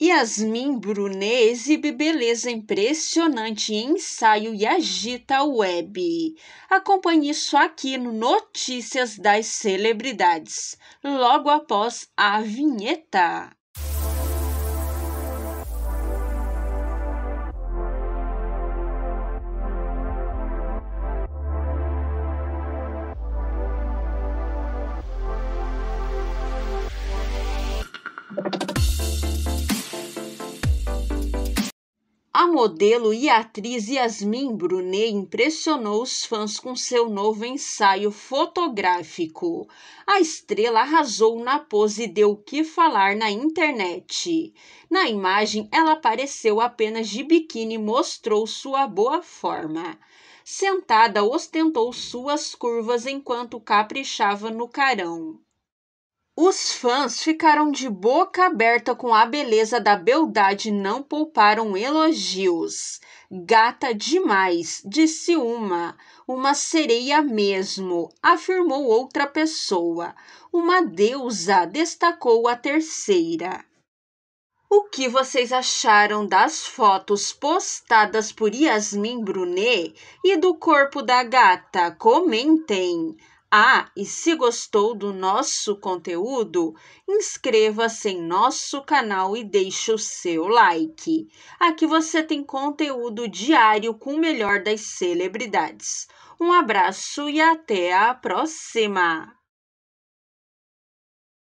Yasmin Brunet exibe beleza impressionante em ensaio e agita a web. Acompanhe isso aqui no Notícias das Celebridades, logo após a vinheta. A modelo e atriz Yasmin Brunet impressionou os fãs com seu novo ensaio fotográfico. A estrela arrasou na pose e deu o que falar na internet. Na imagem, ela apareceu apenas de biquíni e mostrou sua boa forma. Sentada, ostentou suas curvas enquanto caprichava no carão. Os fãs ficaram de boca aberta com a beleza da beldade e não pouparam elogios. Gata demais, disse uma. Uma sereia mesmo, afirmou outra pessoa. Uma deusa, destacou a terceira. O que vocês acharam das fotos postadas por Yasmin Brunet e do corpo da gata? Comentem! Ah, e se gostou do nosso conteúdo, inscreva-se em nosso canal e deixe o seu like. Aqui você tem conteúdo diário com o melhor das celebridades. Um abraço e até a próxima!